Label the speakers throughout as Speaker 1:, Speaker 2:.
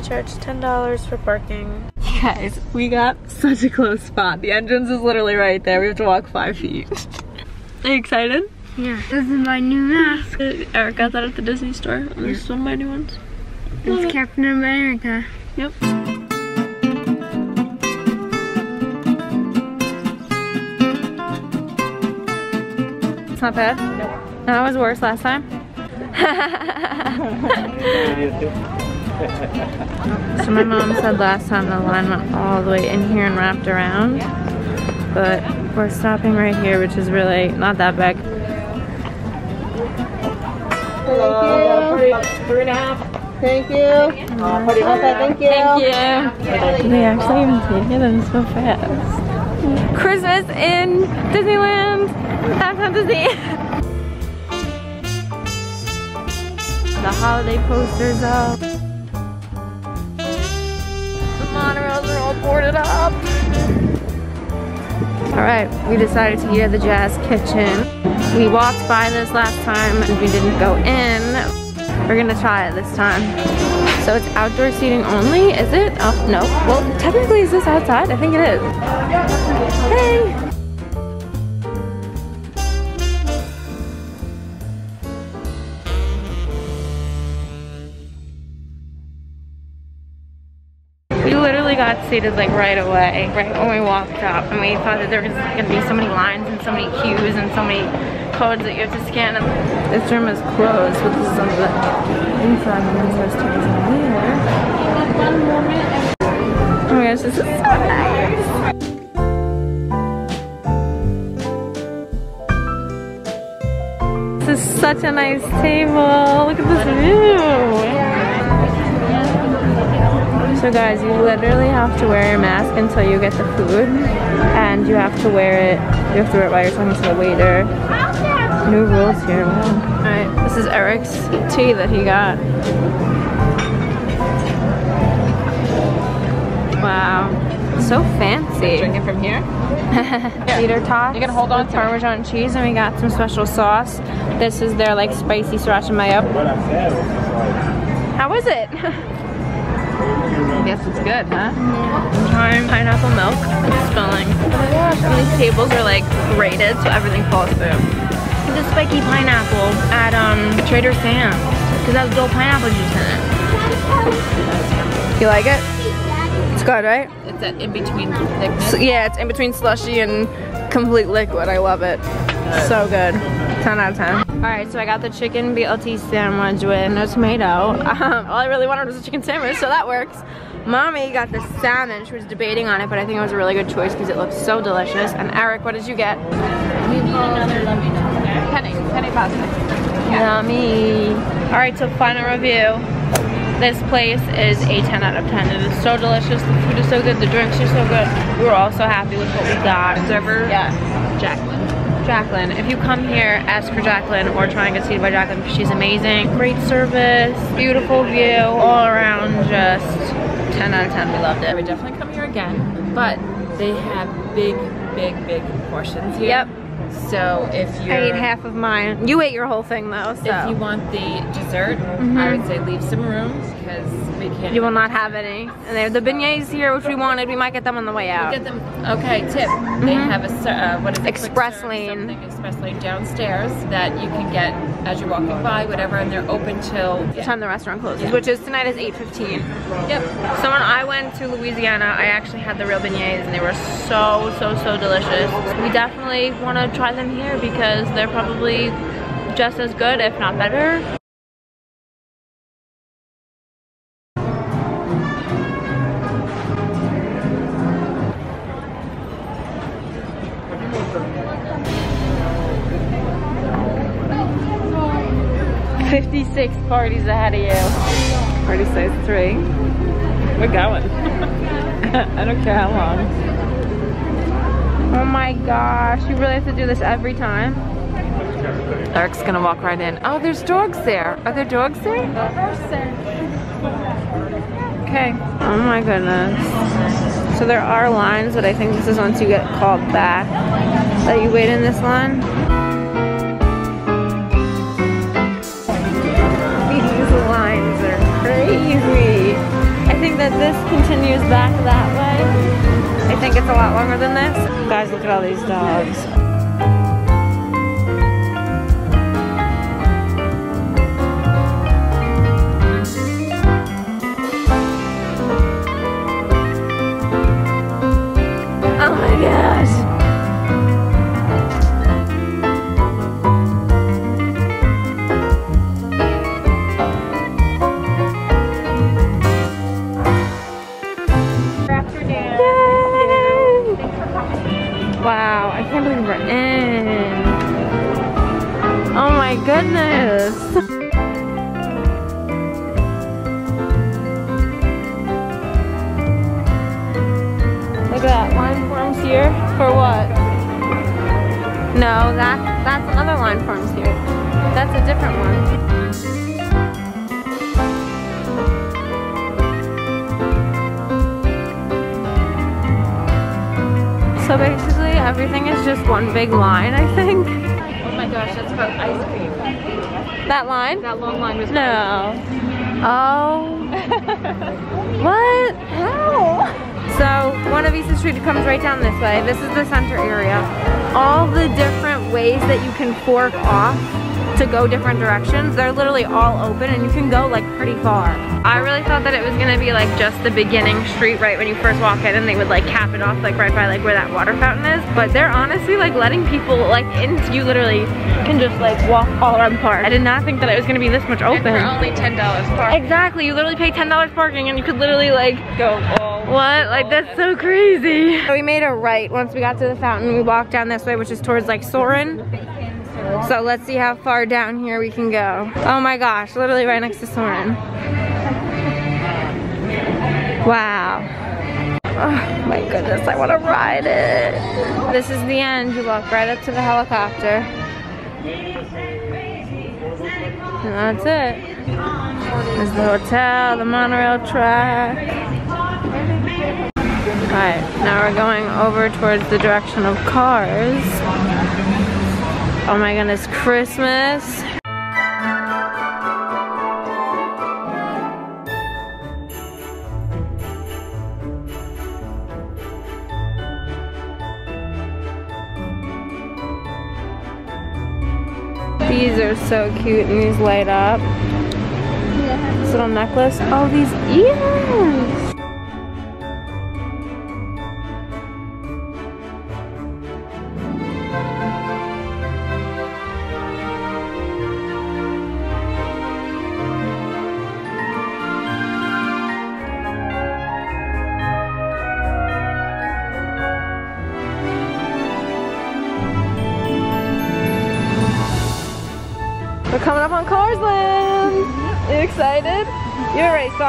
Speaker 1: charged $10 for parking. Guys, we got such a close spot. The entrance is literally right there. We have to walk five feet. Are you excited?
Speaker 2: Yeah, this is my new mask.
Speaker 1: Uh, Eric got that at the Disney store. This is one of my new ones.
Speaker 2: It's Captain America.
Speaker 1: Yep. It's not bad. No. That was worse last time. so my mom said last time the line went all the way in here and wrapped around. But we're stopping right here, which is really not that big.
Speaker 3: Thank you. Three and a half. Thank you. Uh, thank you.
Speaker 1: Thank you. They actually even taking them so fast. Christmas in Disneyland. Have fun. The holiday posters up. Boarded up. All right, we decided to eat at the Jazz Kitchen. We walked by this last time and we didn't go in. We're gonna try it this time. So it's outdoor seating only, is it? Oh, no. Well, technically is this outside? I think it is. Hey! Got seated like right away, right when we walked up, and we thought that there was gonna be so many lines and so many queues and so many codes that you have to scan. This room is closed, but this is on the inside. Oh my gosh, this is so nice. This is such a nice table. Look at this view. So guys, you literally have to wear a mask until you get the food. And you have to wear it, you have to wear it while you're talking to the waiter. New rules here, wow. Alright, this is Eric's tea that he got. Wow, so fancy.
Speaker 3: Drink it from here.
Speaker 1: Cedar tots.
Speaker 3: You can hold on
Speaker 1: with
Speaker 3: to it.
Speaker 1: Parmesan cheese, and we got some special sauce. This is their like spicy sriracha mayo. How is it?
Speaker 3: Yes, it's good, huh?
Speaker 1: I'm trying pineapple milk. It's spilling. Oh my gosh, and these tables are like grated so everything falls through. The spiky pineapple at um Trader Sam's. Because that's Dole pineapple juice in it. You like it? It's good, right?
Speaker 3: It's that in between thickness.
Speaker 1: So, yeah, it's in between slushy and complete liquid. I love it. So good. 10 out of 10. Alright, so I got the chicken BLT sandwich with no tomato. Um, all I really wanted was a chicken sandwich, so that works. Mommy got the salmon. She was debating on it, but I think it was a really good choice because it looks so delicious. And Eric, what did you get?
Speaker 3: Penne, penne pasta.
Speaker 1: Yummy. Alright, so final review. This place is a 10 out of 10. It is so delicious. The food is so good. The drinks are so good. We were all so happy with what we got.
Speaker 3: Server,
Speaker 1: Yeah.
Speaker 3: Jacqueline.
Speaker 1: Jacqueline. If you come here, ask for Jacqueline or try and get seated by Jacqueline she's amazing. Great service, beautiful view, all around just 10 out of 10. We loved
Speaker 3: I would
Speaker 1: it.
Speaker 3: definitely come here again, but they have big, big, big portions here.
Speaker 1: Yep.
Speaker 3: So if you're...
Speaker 1: I ate half of mine. You ate your whole thing though, so.
Speaker 3: If you want the dessert, I would say leave some room because we can't.
Speaker 1: You will not have any. And they have the beignets here, which we wanted. We might get them on the way out.
Speaker 3: Get them. Okay, tip. They have a uh, what is it?
Speaker 1: Express lane.
Speaker 3: Express lane downstairs that you can get as you're walking by, whatever, and they're open till.
Speaker 1: The time the restaurant closes,
Speaker 3: Yeah.
Speaker 1: which is tonight is 8.15.
Speaker 3: Yep.
Speaker 1: So when I went to Louisiana, I actually had the real beignets and they were so, so, so delicious. We definitely want to try them here because they're probably just as good, if not better. Fifty-six parties ahead of you.
Speaker 3: Party size three. We're going. I don't care how long.
Speaker 1: Oh my gosh, you really have to do this every time?
Speaker 3: Eric's gonna walk right in. Oh, there's dogs there. Are there dogs there? Okay.
Speaker 1: Oh my goodness. So there are lines, but I think this is once you get called back that you wait in this line. That this continues back that way. I think it's a lot longer than this. Guys, look at all these dogs. Basically everything is just one big line, I think.
Speaker 3: Oh my gosh, that's about ice cream.
Speaker 1: That line?
Speaker 3: That long line was
Speaker 1: No. Oh. what? How? So one of Easton Street comes right down this way. This is the center area. All the different ways that you can fork off to go different directions. They're literally all open and you can go like pretty far. I really thought that it was gonna be like just the beginning street right when you first walk in and they would like cap it off like right by like where that water fountain is. But they're honestly like letting people like in, you literally can just like walk all around the park. I did not think that it was gonna be this much open.
Speaker 3: And for only $10 parking.
Speaker 1: Exactly, you literally pay $10 parking and you could literally like
Speaker 3: go all
Speaker 1: what? Like that's so crazy. So we made a right once we got to the fountain. We walked down this way, which is towards like Soarin'. So let's see how far down here we can go. Oh my gosh, literally right next to Soarin'. Wow. Oh my goodness, I want to ride it. This is the end. You walk right up to the helicopter. And that's it. There's the hotel, the monorail track. Alright, now we're going over towards the direction of cars. Oh my goodness, Christmas. So cute and these light up. This little necklace. Oh, these ears.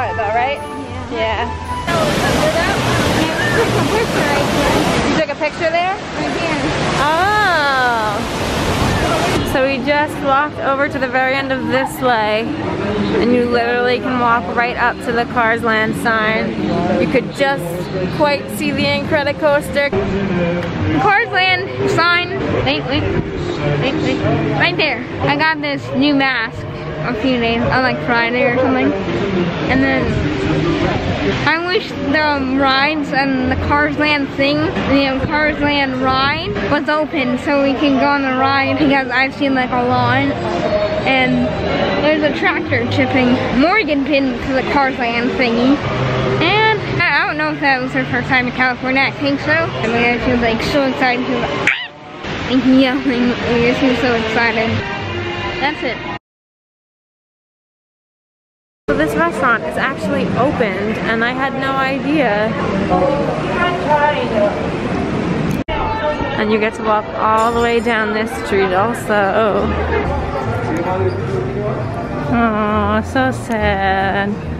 Speaker 1: Saw it though, right? Yeah.
Speaker 2: Yeah.
Speaker 1: You took a picture there?
Speaker 2: Right here.
Speaker 1: Oh. So we just walked over to the very end of this way and you literally can walk right up to the Cars Land sign. You could just quite see the Incredicoaster.
Speaker 2: Cars Land sign. Wait, wait, wait, wait. Right there. I got this new mask a few days, on like Friday or something. And then I wish the rides and the Cars Land thing, know, Cars Land ride was open so we can go on the ride because I've seen like a line and there's a tractor chipping Morgan pin to the Cars Land thingy. And I don't know if that was her first time in California, I think so. I mean, she was like so excited, she was like, yelling she was so excited. That's it.
Speaker 1: Restaurant is actually opened and I had no idea. And you get to walk all the way down this street also. Oh, so sad.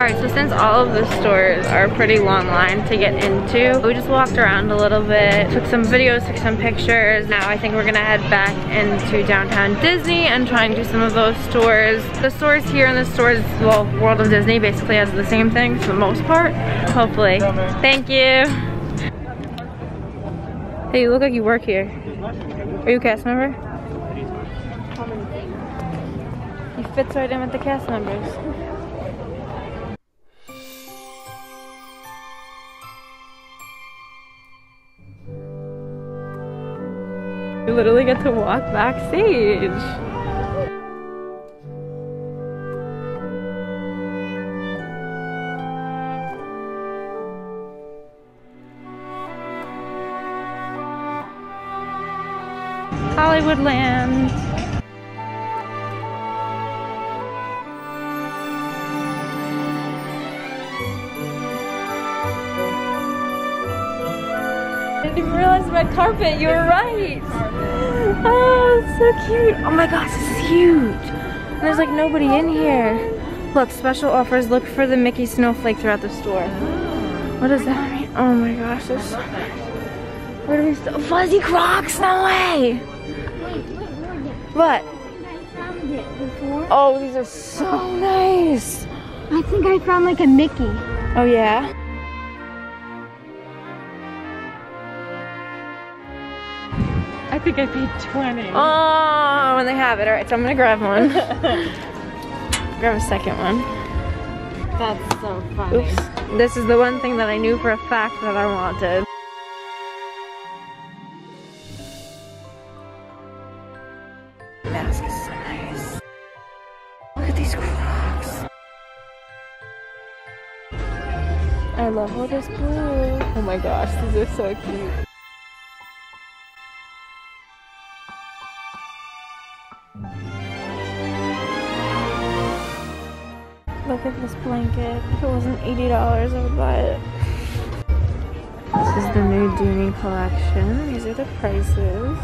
Speaker 1: Alright, so since all of the stores are a pretty long line to get into, we just walked around a little bit, took some videos, took some pictures. Now I think we're gonna head back into downtown Disney and try and do some of those stores. The stores here and the stores, well, World of Disney basically has the same thing for the most part. Hopefully. Thank you. Hey, you look like you work here. Are you a cast member? He fits right in with the cast members. We literally get to walk backstage. Hollywoodland. I didn't realize red carpet. You were right. Oh, it's so cute. Oh my gosh, this is huge. There's like nobody in here. Look, special offers. Look for the Mickey Snowflake throughout the store. What does that mean? Oh my gosh, this is so nice. Where do we still? Fuzzy Crocs? No way. What?
Speaker 2: found it before.
Speaker 1: Oh, these are so nice.
Speaker 2: I think I found like a Mickey.
Speaker 1: Oh yeah?
Speaker 3: I think I paid 20.
Speaker 1: Oh, when they have it. All right, so I'm gonna grab one. grab a second one.
Speaker 3: That's so funny.
Speaker 1: Oops. This is the one thing that I knew for a fact that I wanted. Mask is so nice. Look at these Crocs. I love all this blue. Oh my gosh, these are so cute. This blanket. If it wasn't $80, I would buy it. This is the new Dooney collection. These are the prices.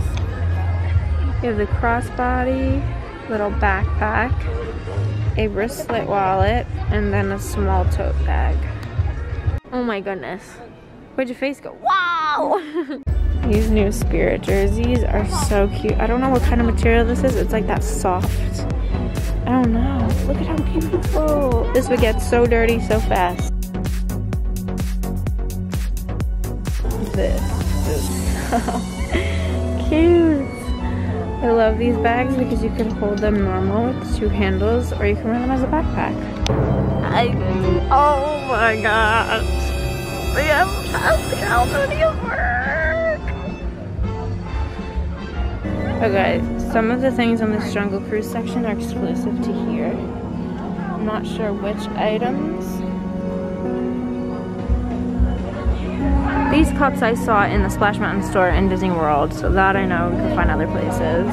Speaker 1: You have the crossbody, little backpack, a wristlet wallet, and then a small tote bag. Oh my goodness. Where'd your face go? Wow! These new spirit jerseys are so cute. I don't know what kind of material this is. It's like that soft. I don't know. Look at how beautiful. This would get so dirty so fast. This is so cute. I love these bags because you can hold them normal with two handles or you can wear them as a backpack. I, oh my gosh. They have Pascal work. Okay, some of the things on this Jungle Cruise section are exclusive to here. I'm not sure which items. These cups I saw in the Splash Mountain store in Disney World, so that I know we can find other places.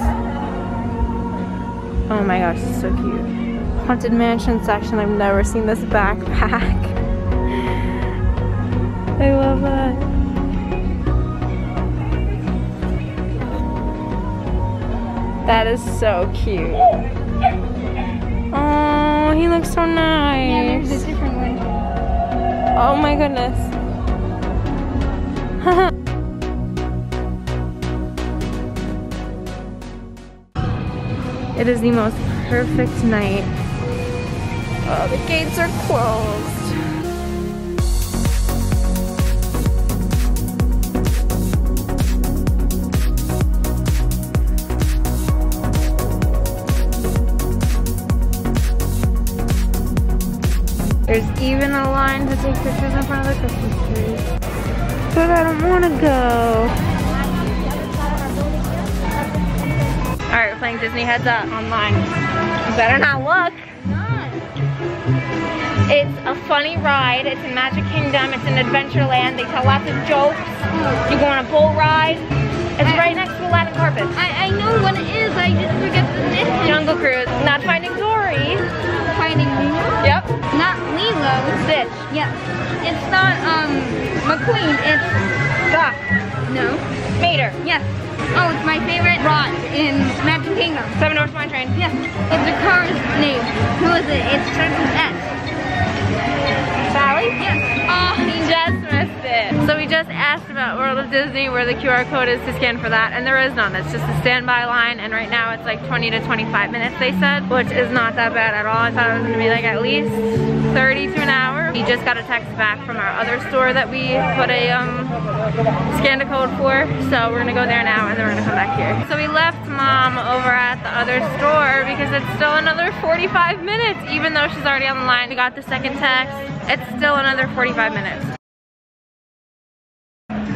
Speaker 1: Oh my gosh, so cute. Haunted Mansion section, I've never seen this backpack. I love that. That is so cute. Oh, he looks so
Speaker 2: Yeah,
Speaker 1: nice.
Speaker 2: there's a different one.
Speaker 1: Oh my goodness. it is the most perfect night. Oh, the gates are closed. There's even a line to take pictures in front of the Christmas tree. But I don't want to go. Alright, we're playing Disney Heads Up online. You better not look. It's a funny ride. It's in Magic Kingdom. It's in Adventureland. They tell lots of jokes. You go on a bull ride. It's right next to Aladdin Carpet.
Speaker 2: I, I know what it is. I just forget the name.
Speaker 1: Jungle Cruise. Not Finding Dory.
Speaker 2: Finding Nemo.
Speaker 1: Yep.
Speaker 2: Not Lilo.
Speaker 1: Stitch.
Speaker 2: Yeah. It's not um McQueen. It's
Speaker 1: Doc.
Speaker 2: no.
Speaker 1: Mater.
Speaker 2: Yes. Oh, it's my favorite ride in Magic Kingdom.
Speaker 1: Seven Dwarfs Mine Train.
Speaker 2: Yes. It's a car's name. Who is it? It's starts with S.
Speaker 1: Sally?
Speaker 2: Yes.
Speaker 1: Just missed it. So we just asked about World of Disney where the QR code is to scan for that, and there is none. It's just a standby line, and right now it's like 20 to 25 minutes, they said, which is not that bad at all. I thought it was gonna be like at least 30 to an hour. We just got a text back from our other store that we put a um, scanned a code for, so we're gonna go there now, and then we're gonna come back here. So we left mom over at the other store because it's still another 45 minutes, even though she's already on the line. We got the second text. It's still another 45 minutes.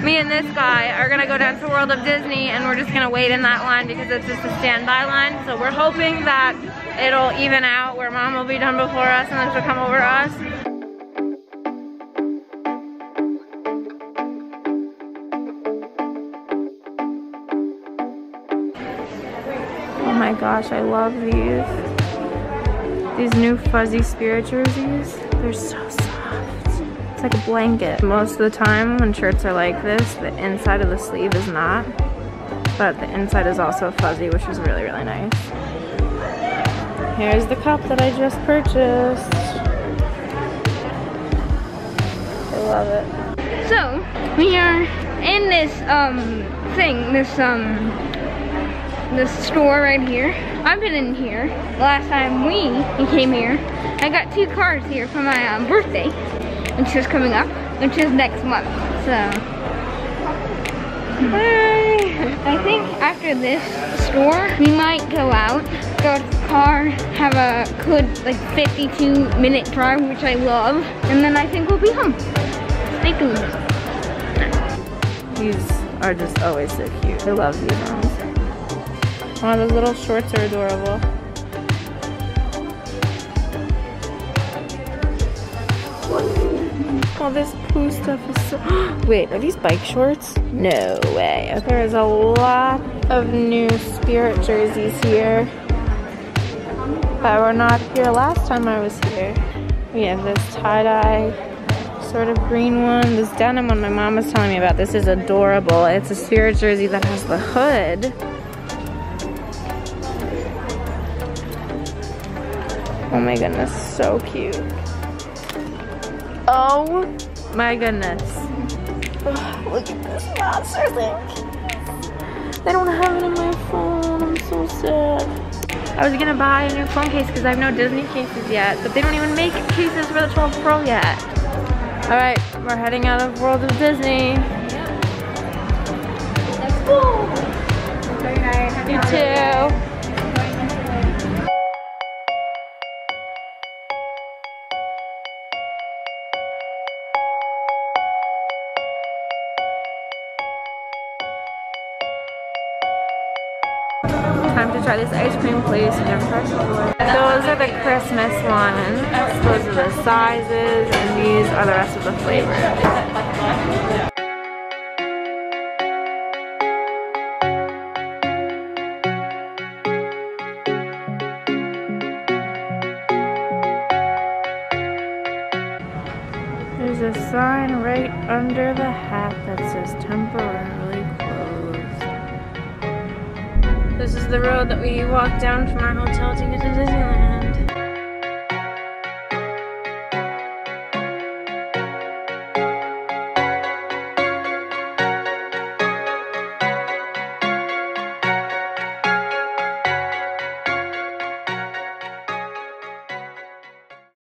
Speaker 1: Me and this guy are gonna go down to World of Disney and we're just gonna wait in that line because it's just a standby line. So we're hoping that it'll even out where mom will be done before us and then she'll come over us. Oh my gosh, I love these. These new fuzzy spirit jerseys, they're so soft. It's like a blanket. Most of the time when shirts are like this, the inside of the sleeve is not, but the inside is also fuzzy, which is really, really nice. Here's the cup that I just purchased. I love it.
Speaker 2: So, we are in this um thing, this um this store right here. I've been in here. The last time we came here, I got two cards here for my um, birthday, which is coming up, which is next month. So, I think after this store, we might go out, go to the car, have a good like 52 minute drive, which I love, and then I think we'll be home. Stay tuned.
Speaker 1: These are just always so cute. I love these ones. Those little shorts are adorable. Oh, this Pooh stuff is so... Wait, are these bike shorts? No way. There is a lot of new Spirit jerseys here that were not here last time I was here. We have this tie-dye sort of green one. This denim one my mom was telling me about. This is adorable. It's a Spirit jersey that has the hood. Oh my goodness, so cute. Oh my goodness. Look at this monster thing. They don't have it in my phone. I'm so sad. I was gonna buy a new phone case because I have no Disney cases yet, but they don't even make cases for the 12 Pro yet. All right, we're heading out of World of Disney.
Speaker 2: Let's go.
Speaker 1: You too. Tried before. Those are the Christmas ones. Those are the sizes, and these are the rest of the flavors. There's a sign right under the hat that says temporarily This is the road that we walked down from our hotel to get to Disneyland.